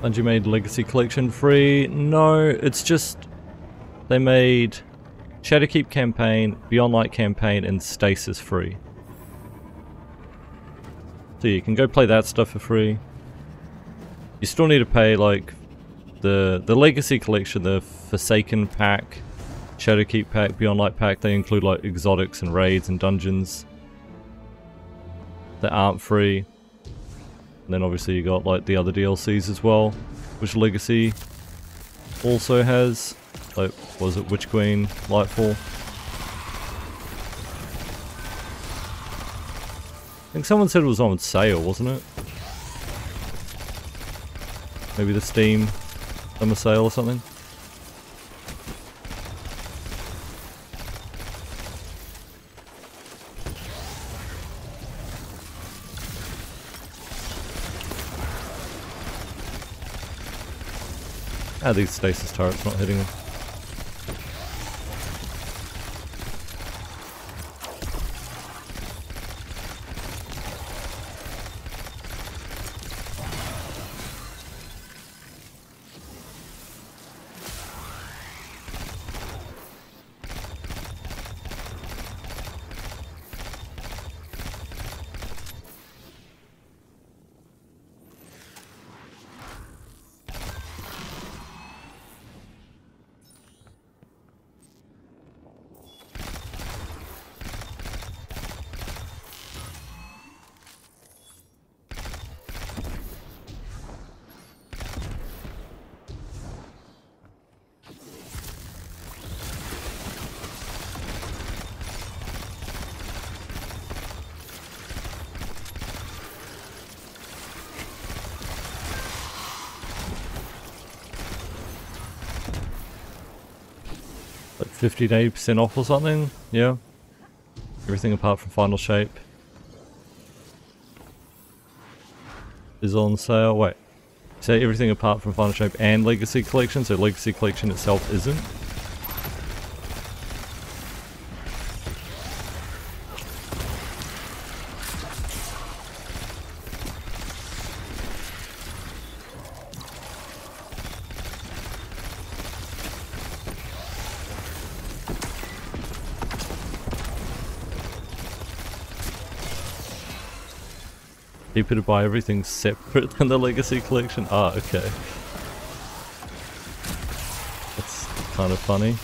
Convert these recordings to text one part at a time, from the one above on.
Bungie made Legacy Collection free. No, it's just they made Shadowkeep campaign, Beyond Light campaign, and Stasis free. So you can go play that stuff for free. You still need to pay like the the Legacy Collection, the Forsaken pack, Shadowkeep pack, Beyond Light pack. They include like exotics and raids and dungeons that aren't free. And then obviously you got like the other DLCs as well, which Legacy also has. Like, was it Witch Queen, Lightfall? I think someone said it was on sale, wasn't it? Maybe the Steam summer sale or something? Ah, these stasis turrets not hitting them. Like 50 to 80% off or something? Yeah. Everything apart from Final Shape is on sale. Wait. Say everything apart from Final Shape and Legacy Collection, so Legacy Collection itself isn't? People to buy everything separate than the Legacy Collection? Ah, okay. That's kind of funny.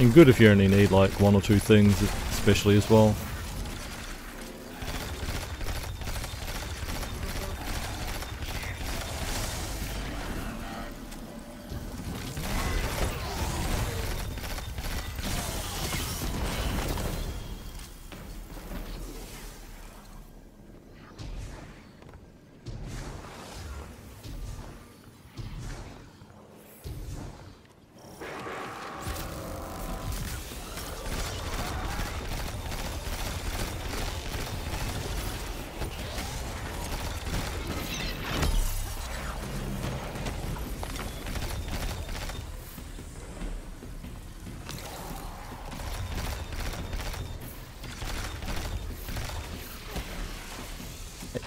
And good if you only need like one or two things, especially as well.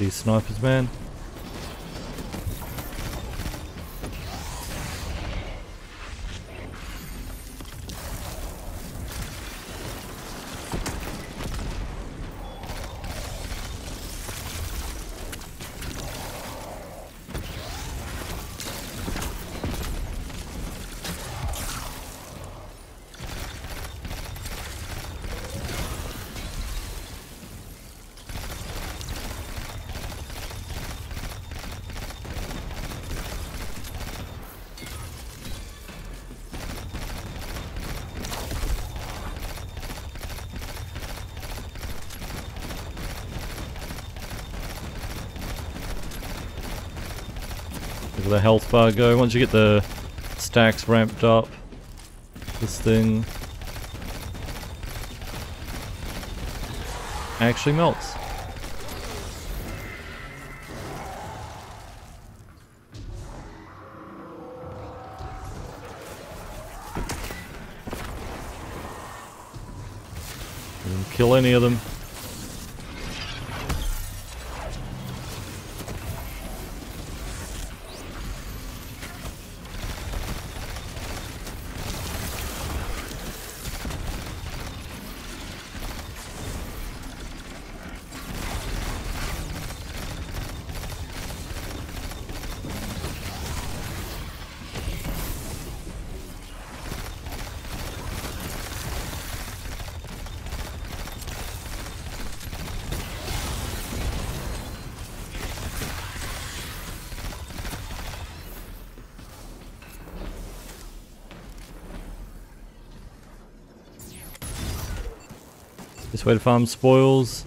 These snipers, man. Look at the health bar go. Once you get the stacks ramped up, this thing actually melts. Kill any of them. This way to farm spoils.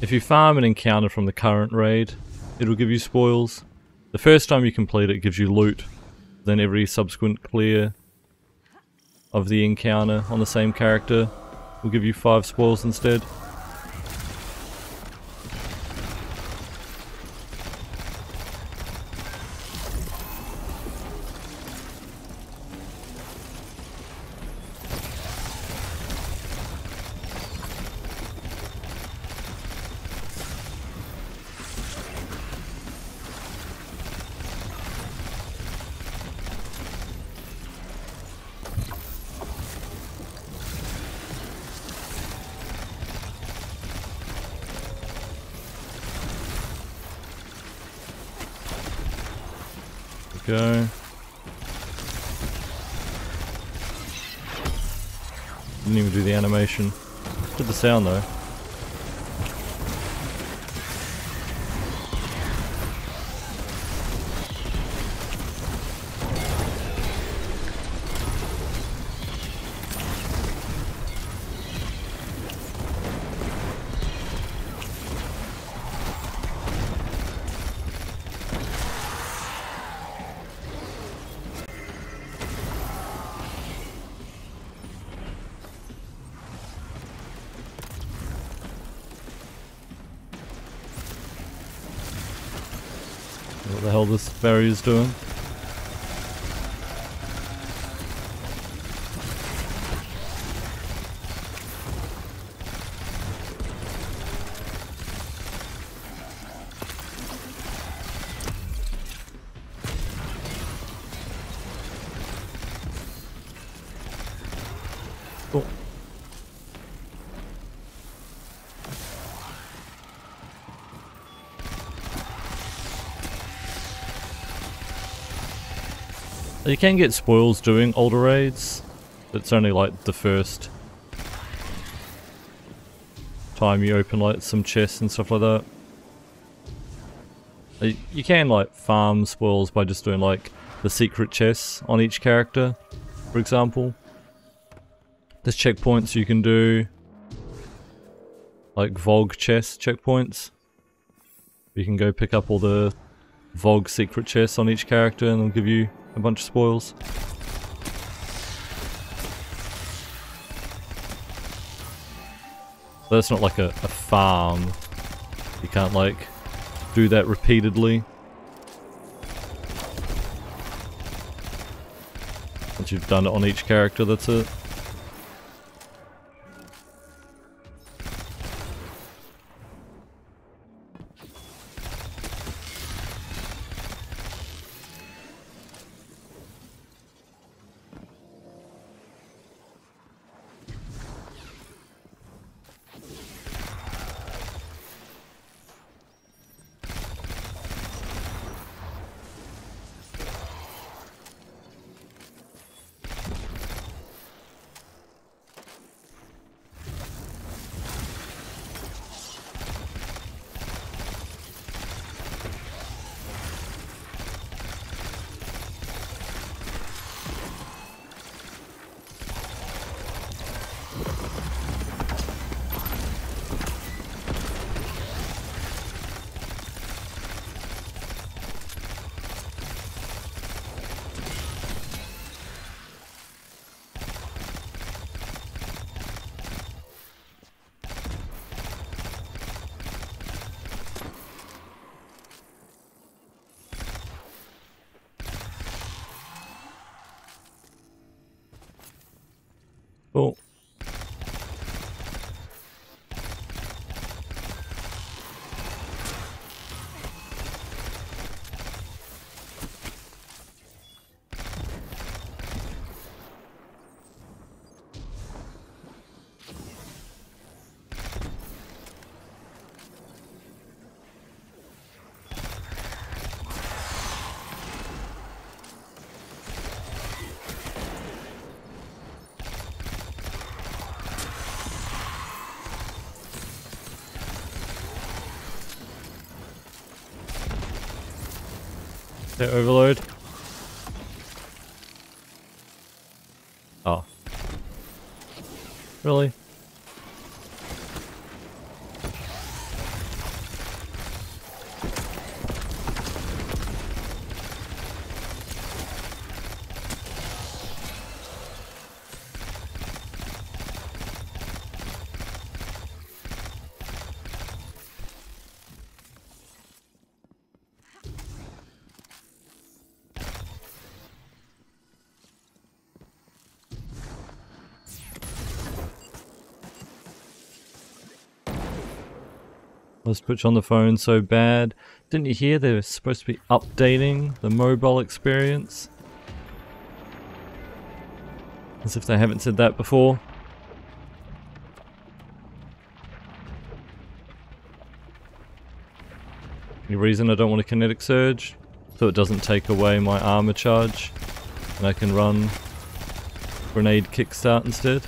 If you farm an encounter from the current raid, it'll give you spoils. The first time you complete it gives you loot, then every subsequent clear of the encounter on the same character will give you 5 spoils instead. Sound though. This berry is doing. You can get spoils doing older raids. It's only like the first time you open like some chests and stuff like that. Uh, You can like farm spoils by just doing like the secret chests on each character, for example. There's checkpoints you can do, like VoG chest checkpoints. You can go pick up all the VoG secret chests on each character and they'll give you a bunch of spoils. So that's not like a, a farm. You can't like do that repeatedly. Once you've done it on each character, that's it. Okay, overload. Oh. Really? You on the phone so bad. Didn't you hear they were supposed to be updating the mobile experience? As if they haven't said that before. Any reason I don't want a kinetic surge? So it doesn't take away my armor charge. And I can run grenade kickstart instead.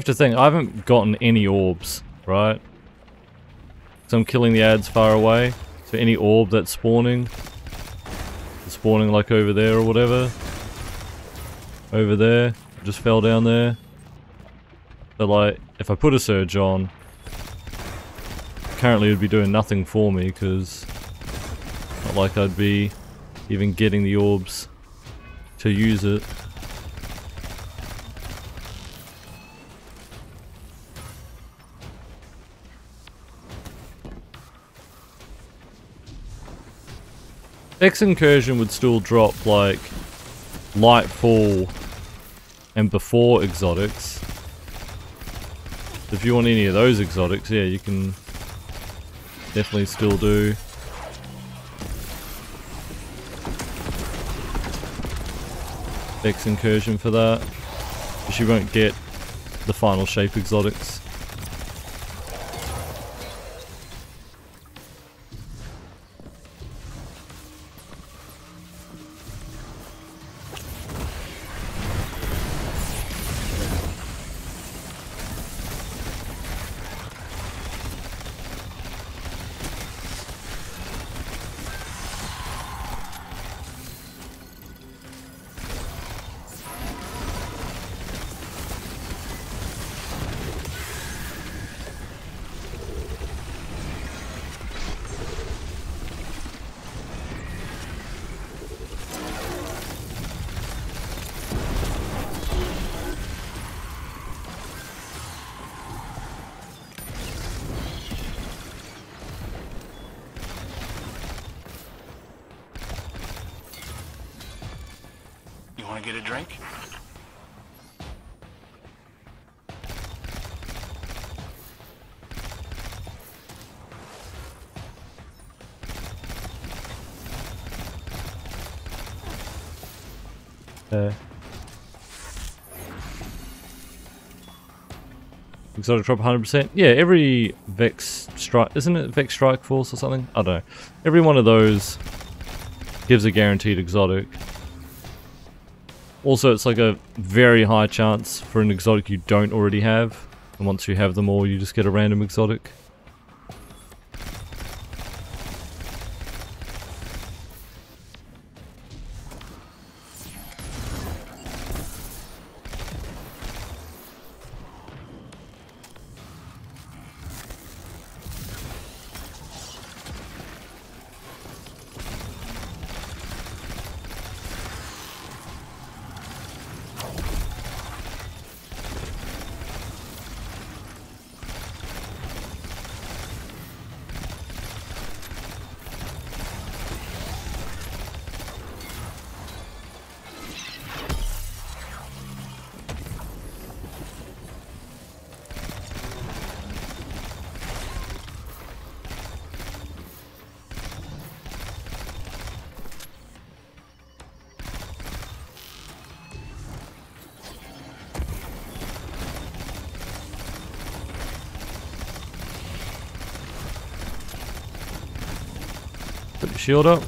Have to think, I haven't gotten any orbs, right? So I'm killing the ads far away. So any orb that's spawning, spawning like over there or whatever. Over there, just fell down there. But like, if I put a surge on, currently it would be doing nothing for me because not like I'd be even getting the orbs to use it. Vex incursion would still drop like Lightfall and before exotics. If you want any of those exotics, yeah, you can definitely still do. Vex incursion for that. But you won't get the final shape exotics. To get a drink? Uh, exotic drop 100%. Yeah, every Vex strike, isn't it Vex Strike Force or something? I don't know. Every one of those gives a guaranteed exotic. Also, it's like a very high chance for an exotic you don't already have. And once you have them all, you just get a random exotic. Shield up.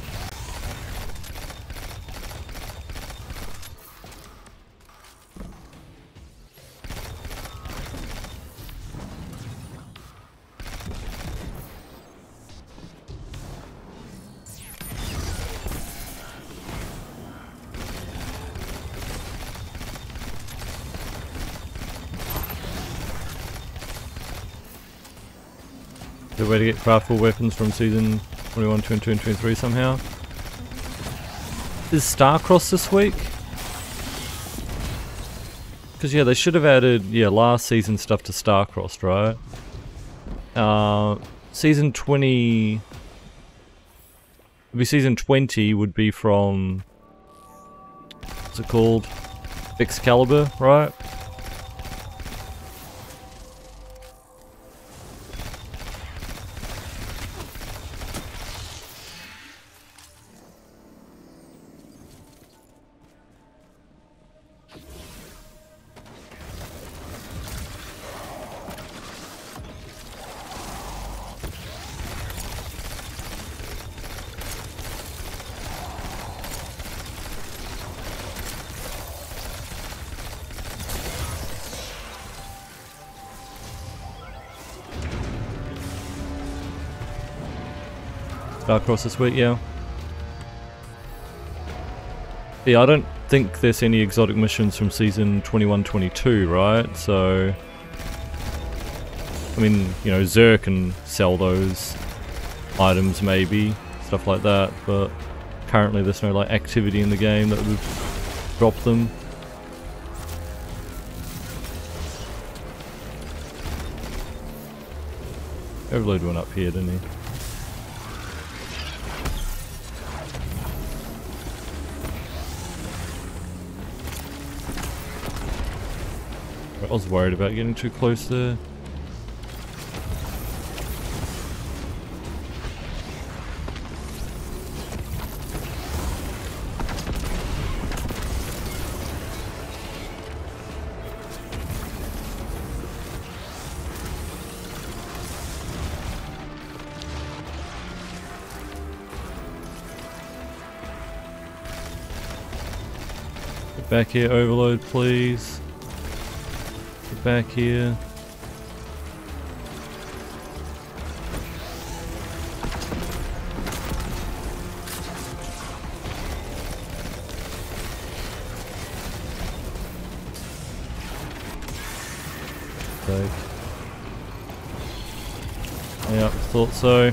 The way to get craftable weapons from season 21, 22, and 23 somehow. Is Starcross this week? Because yeah, they should have added yeah last season stuff to Starcross, right? Uh, season 20 would be season 20 would be from what's it called? Excalibur, right? Starcross this week, yeah. Yeah, I don't think there's any exotic missions from season 21-22, right? So... I mean, you know, Xur can sell those items maybe, stuff like that, but currently there's no like activity in the game that would drop them. Overload went up here, didn't he? I was worried about getting too close there. Back here, overload, please. Back here. Yeah, thought so.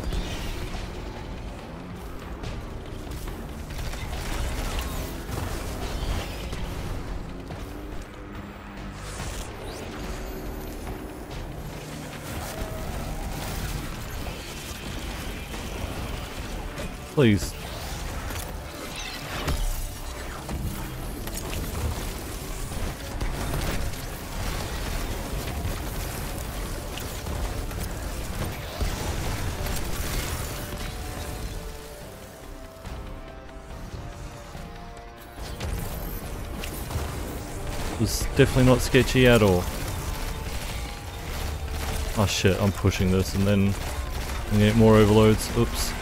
Please. was definitely not sketchy at all. Oh shit, I'm pushing this and then I get more overloads. Oops.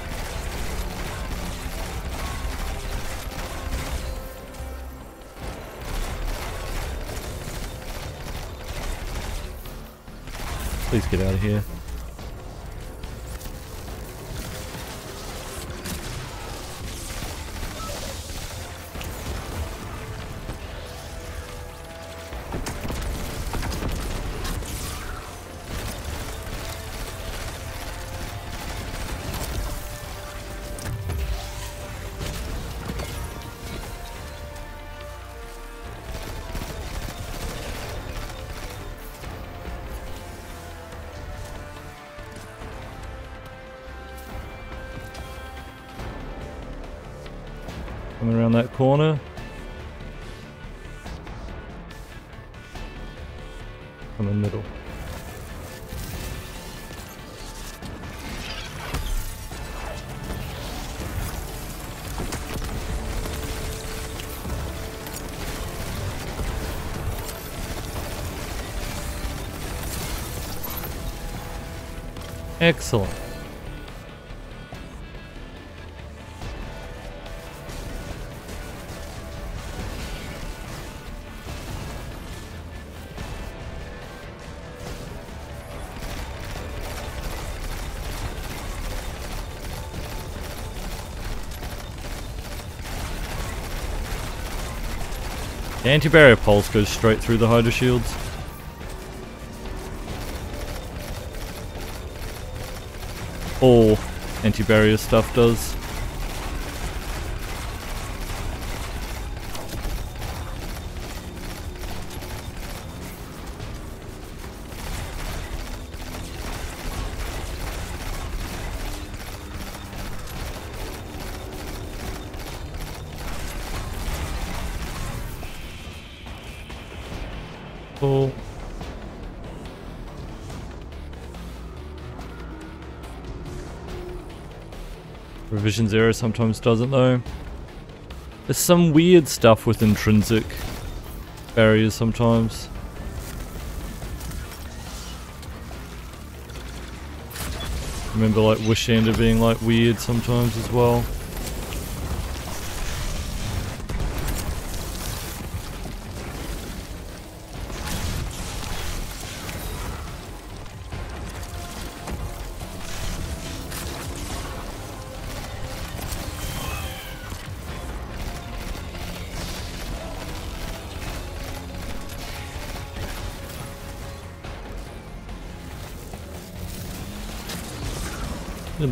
Please get out of here. Corner. In the middle. Excellent. The anti-barrier pulse goes straight through the Hydra shields. All anti-barrier stuff does. Cool. Revision Zero sometimes doesn't though. There's some weird stuff with intrinsic barriers sometimes. Remember like Wish-Ender being like weird sometimes as well.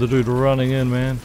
Dude running in, man.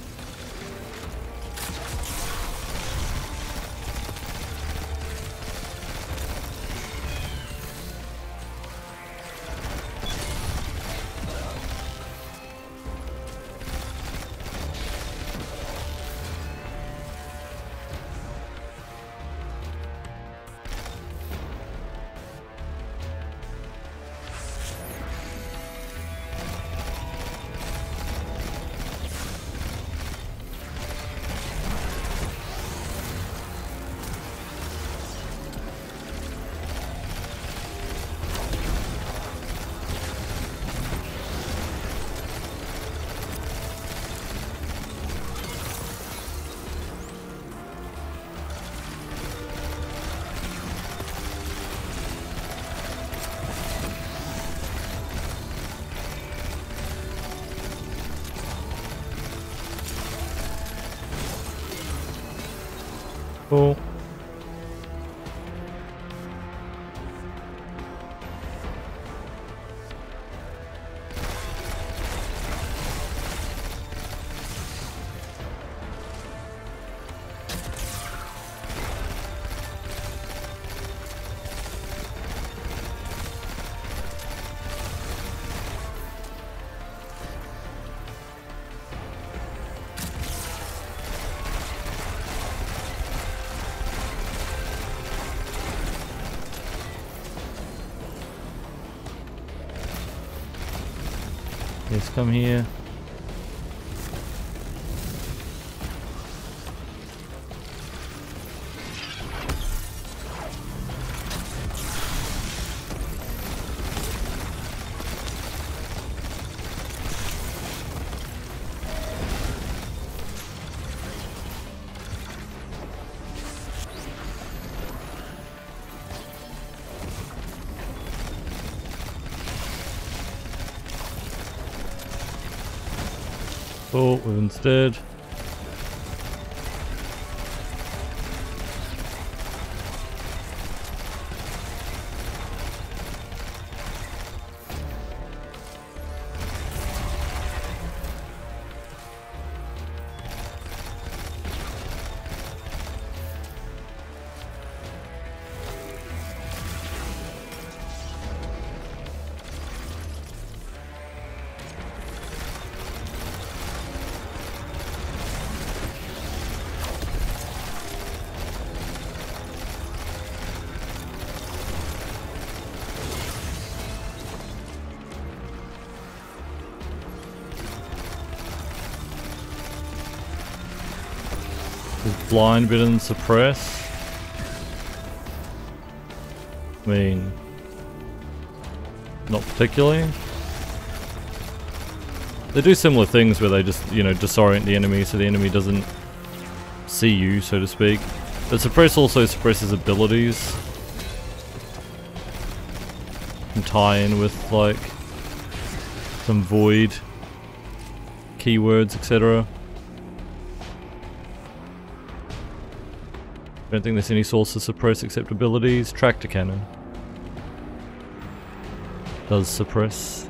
Come here. Oh, blind bit and suppress? I mean, not particularly. They do similar things where they just, you know, disorient the enemy so the enemy doesn't see you, so to speak. But suppress also suppresses abilities. Can tie in with, like, some void keywords, etc. Don't think there's any source of suppress except abilities. Tractor cannon. Does suppress.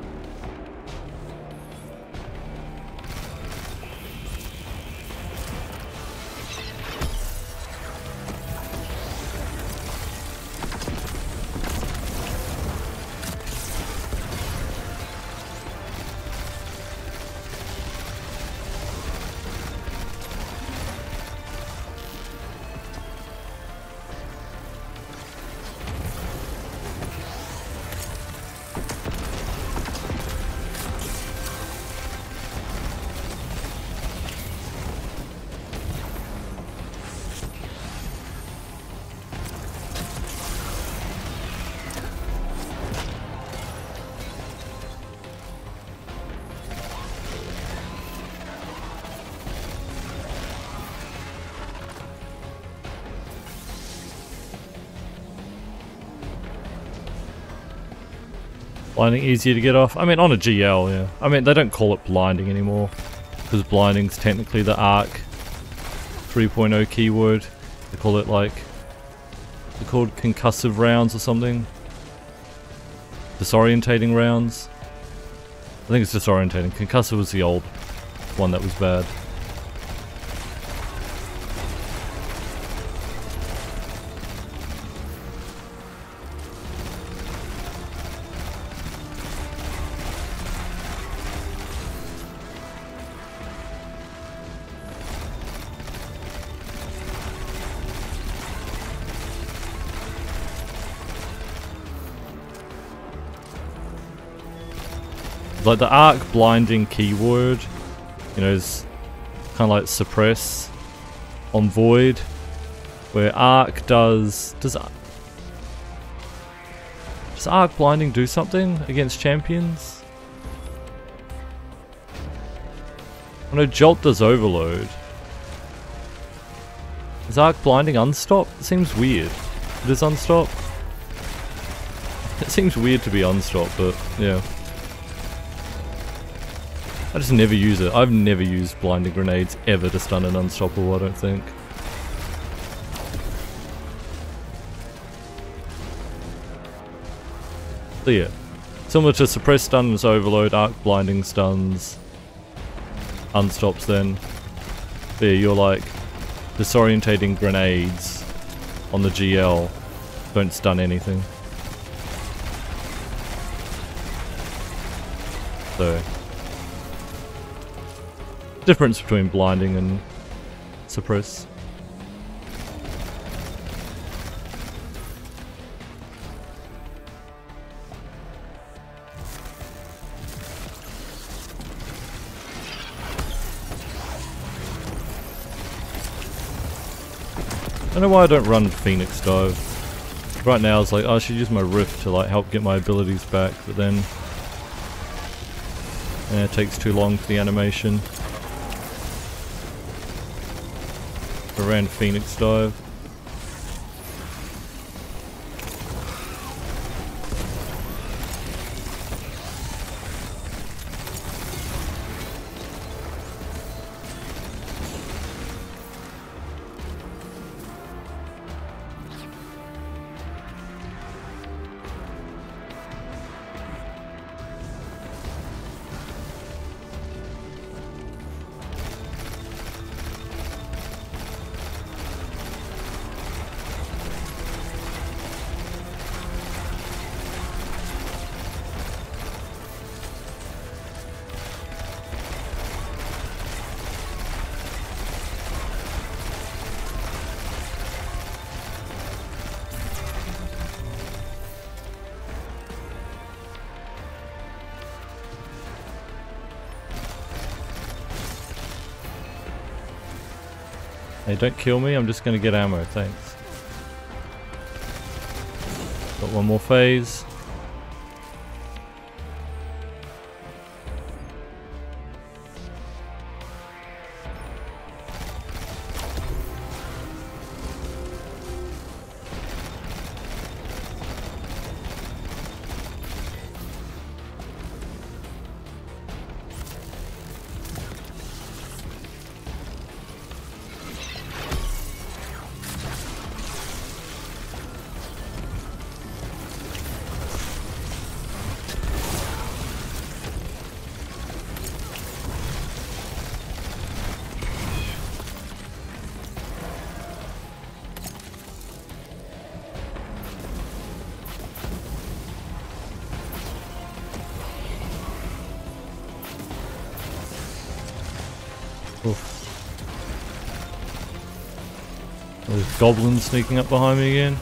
Blinding easier to get off? I mean, on a GL, yeah. I mean, they don't call it blinding anymore. Because blinding's technically the ARC 3.0 keyword. They call it like... They're called concussive rounds or something. Disorientating rounds. I think it's disorientating. Concussive was the old one that was bad. Like the arc blinding keyword, you know, is kind of like suppress on void, where arc does does does arc blinding do something against champions? I know Jolt does overload. Is arc blinding unstop? It seems weird. It is unstop. It seems weird to be unstop, but yeah. I just never use it. I've never used blinding grenades ever to stun an unstoppable, I don't think. So yeah. Similar to suppress stuns, overload, arc blinding stuns, unstops then. There, you're like disorientating grenades on the GL. Don't stun anything. So difference between blinding and suppress. I don't know why I don't run Phoenix Dive. Right now it's like, oh, I should use my Rift to like help get my abilities back, but then yeah, it takes too long for the animation. Around Phoenix Dive. Hey, don't kill me, I'm just gonna get ammo, thanks. Got one more phase. Goblins sneaking up behind me again.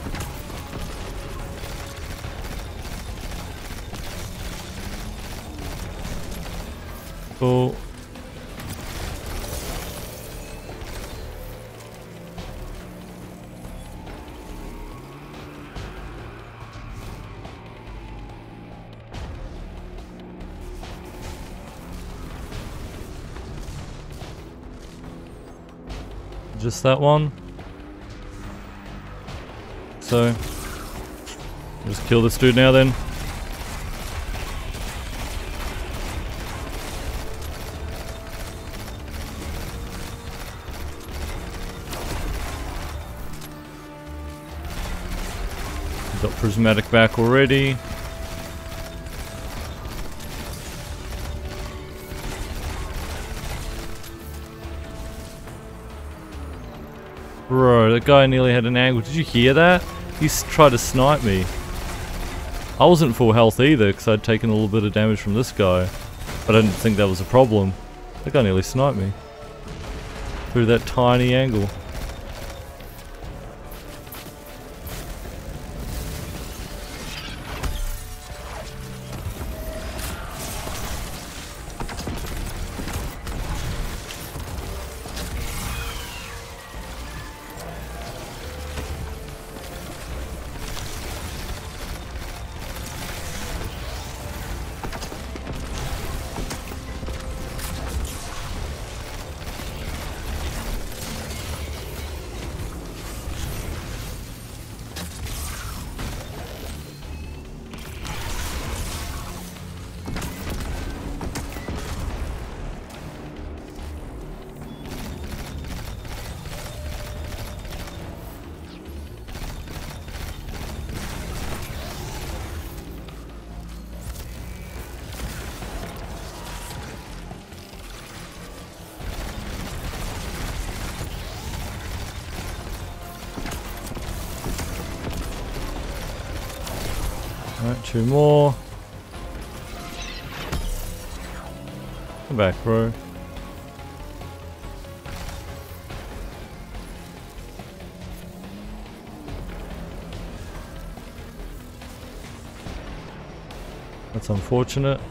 Cool. Just that one. So, just kill this dude now then. Got prismatic back already. Bro, that guy nearly had an angle. Did you hear that? He tried to snipe me. I wasn't full health either because I'd taken a little bit of damage from this guy. But I didn't think that was a problem. That guy nearly sniped me. Through that tiny angle. Two more. Come back, bro. That's unfortunate.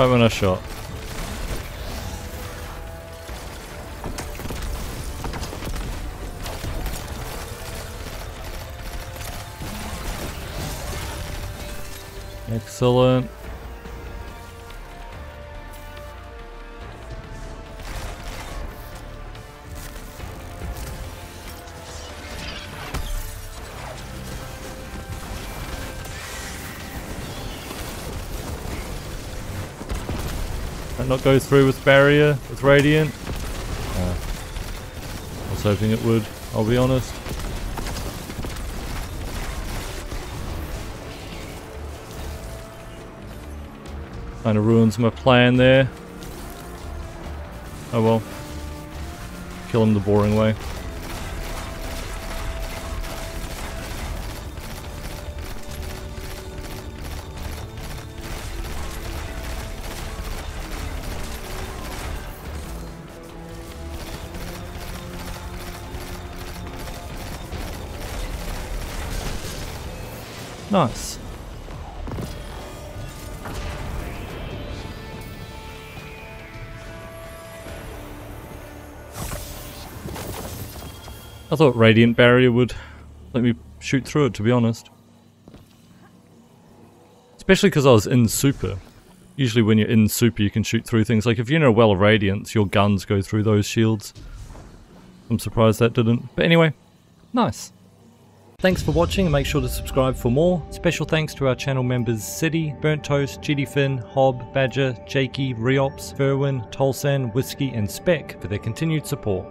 Right when I shot. Excellent. Not go through with barrier, with radiant? Uh, I was hoping it would, I'll be honest. Kind of ruins my plan there. Oh well. Kill him the boring way. Nice. I thought Radiant Barrier would let me shoot through it, to be honest. Especially because I was in Super. Usually when you're in Super you can shoot through things. Like if you're in a Well of Radiance, your guns go through those shields. I'm surprised that didn't. But anyway, nice. Thanks for watching and make sure to subscribe for more. Special thanks to our channel members City, Burnt Toast, GD Finn, Hob, Badger, Jakey, Reops, Ferwin, Tolsan, Whiskey and Spec for their continued support.